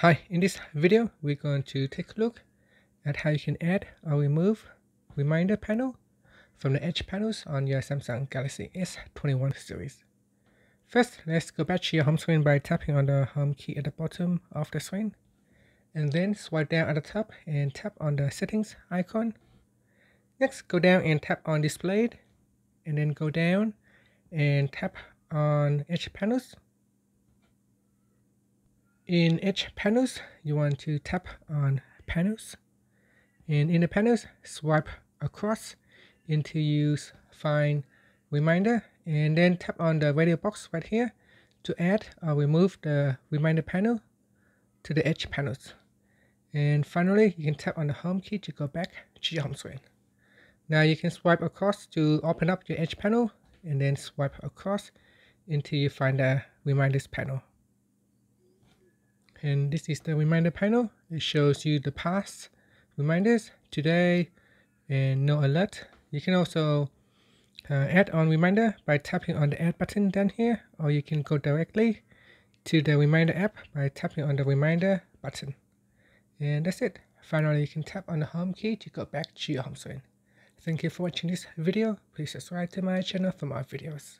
Hi, in this video, we're going to take a look at how you can add or remove reminder panel from the edge panels on your Samsung Galaxy S21 series. First, let's go back to your home screen by tapping on the home key at the bottom of the screen. And then swipe down at the top and tap on the settings icon. Next, go down and tap on displayed. And then go down and tap on edge panels in edge panels, you want to tap on panels. And in the panels, swipe across until you find reminder and then tap on the radio box right here to add or remove the reminder panel to the edge panels. And finally, you can tap on the home key to go back to your home screen. Now you can swipe across to open up your edge panel and then swipe across until you find the reminders panel and this is the reminder panel. It shows you the past reminders today and no alert. You can also uh, add on reminder by tapping on the add button down here or you can go directly to the reminder app by tapping on the reminder button. And that's it. Finally you can tap on the home key to go back to your home screen. Thank you for watching this video. Please subscribe to my channel for more videos